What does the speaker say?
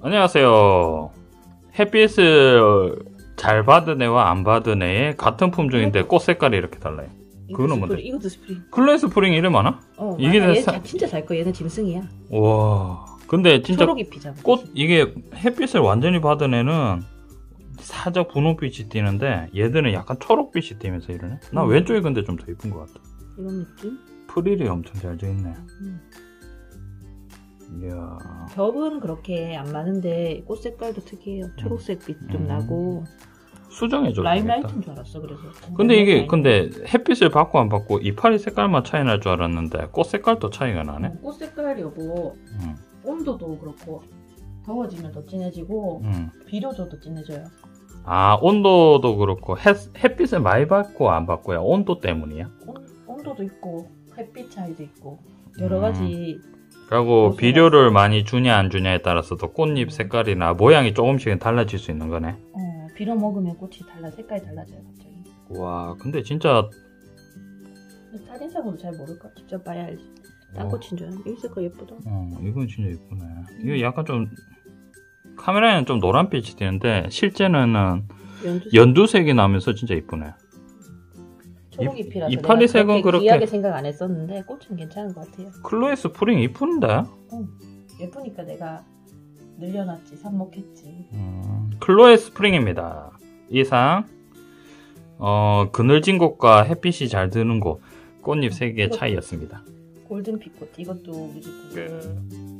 안녕하세요. 햇빛을 잘 받은 애와 안 받은 애의 같은 품종인데 꽃 색깔이 이렇게 달라요. 그거는 뭔데? 이것도 스프링. 클로에 스프링 이래 많아? 어, 이게 이게 사- 사... 진짜 잘 거. 얘는 짐승이야. 와. 근데 진짜 초록이 피잖아. 꽃 이게 햇빛을 완전히 받은 애는 살짝 분홍빛이 띄는데 얘들은 약간 초록빛이 띄면서 이러네. 나 음. 왼쪽이 근데 좀 더 이쁜 것 같아. 이런 느낌? 프릴이 엄청 잘 돼 있네. 음. 이야. 겹은 그렇게 안 많은데 꽃 색깔도 특이해요. 초록색 빛 좀 음. 나고 수정해줘. 라임라이트인 줄 알았어. 그래서. 근데 이게 라임라이트. 근데 햇빛을 받고 안 받고 이파리 색깔만 차이 날 줄 알았는데 꽃 색깔도 차이가 나네. 어, 꽃 색깔 여보 음. 온도도 그렇고 더워지면 더 진해지고 음. 비료 줘도 진해져요. 아 온도도 그렇고 햇, 햇빛을 많이 받고 안 받고야 온도 때문이야. 온, 온도도 있고 햇빛 차이도 있고 여러 음. 가지 그리고 비료를 많이 주냐 안 주냐에 따라서도 꽃잎 색깔이나 모양이 조금씩은 달라질 수 있는 거네. 어, 비료 먹으면 꽃이 달라 색깔이 달라져요 갑자기. 와 근데 진짜 사진상으로 잘 모를까? 직접 봐야 알지. 어, 땅꽃인 줄. 이 색깔 예쁘다. 어, 이건 진짜 예쁘네. 이거 약간 좀 카메라에는 좀 노란빛이 띄는데 실제는 연두 연두색이 나면서 진짜 예쁘네. 초록 잎이라서 이- 이파리 색은 그렇게 귀하게 생각 안 했었는데 꽃은 괜찮은 것 같아요. 클로에 스프링 이쁜데? 예쁘니까 내가 늘려놨지 삽목했지. 음, 클로에 스프링입니다. 이상 어, 그늘진 곳과 햇빛이 잘 드는 곳 꽃잎 색의 차이였습니다. 골든 피꽃 이것도 뮤직곡. 그